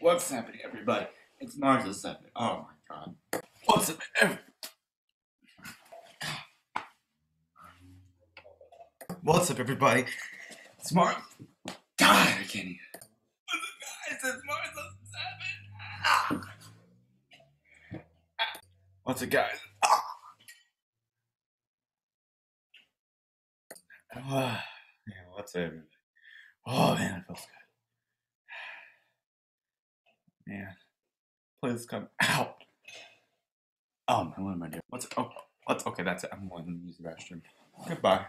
What's happening, everybody? It's Mars the 7th. Oh my god. What's up, every- What's up, everybody? It's Mars. God, I can't even. What's up, guys? It's Mars the 7th. Ah. What's up, guys? Ah. What's up, everybody? Oh, man, it feels good. Man, please come out. Oh, man, what am I doing? What's oh, what's okay? That's it. I'm going to use the restroom. Goodbye.